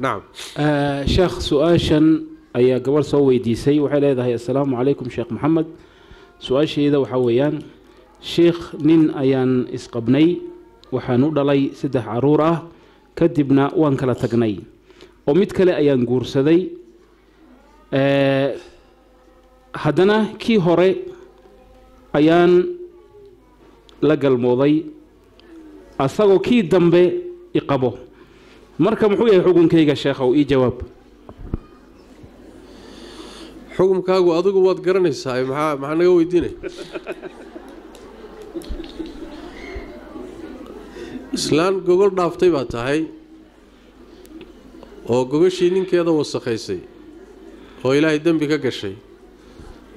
nacam آه، sheekh su'aashan ayaa gabadh soo weydiisay waxay leedahay assalaamu calaykum sheekh maxamed su'aashayda waxaa weeyaan sheikh nin ayaan isqabnay waxaan u dhalay saddex carruur ah kadibna waan kala tagnay oo mid kale ayaan guursaday haddana kii hore ayaan la galmooday asagoo kii dambe iqabo marka muxuu yahay xukunkayga sheekhow ii jawaab. Xukumkaagu adigu waad garanaysaa maxaa maxaa naga weydiinay? Islaan gogol dhaaftay baa tahay oo gogashii ninkeeda wasakhaysay oo ilaahay dembi ka gashay.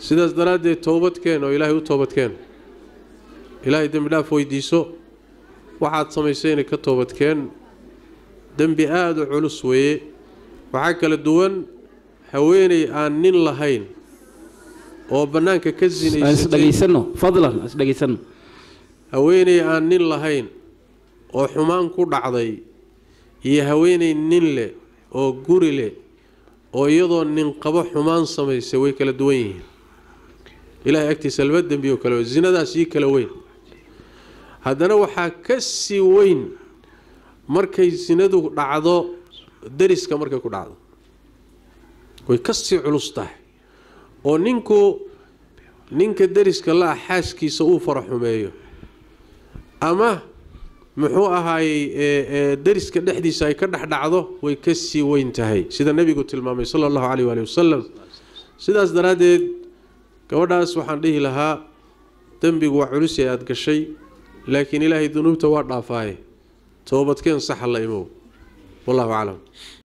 Sidaas daraaddeed toobadkeen oo ilaahay u toobadkeen. Ilaahay dembi dhaaf weydiiso. Waxaad samaysayna ka toobadkeen dembi aada u culus weeye. Waxaa kala duwan haweeney aan nin lahayn oo bannaanka ka sinaysatay fadlan aan isdhegaysano haweeney aan nin lahayn oo xumaan ku dhacday iyo haweeney nin leh oo guri leh oo iyadoo nin qabo xumaan samaysay way kala duwan yihiin. Ilaahay agtiisa laba dembi oo kale zinadaas ii kala weyn. Haddana waxaa ka sii weyn markay sinadu dhacdo deriska markay ku dhacdo. Way ka sii culus tahay. Oo ninku ninka deriska la-ah xaaskiisa uu fara xumeeyo. Ama muxuu ahaayey deriska dhexdiisa ay ka dhex dhacdo way ka sii weyn tahay. Sida nebigu tilmaamay sala allahu caleyh waali wasalam sidaas daraaddeed gabadhaas waxaan dhihi lahaa dembigu waa culus ee aada gashay laakiin ilaahay dunuubta waa dhaafaaye toobadkeen saxa la imow. Wallahu aclam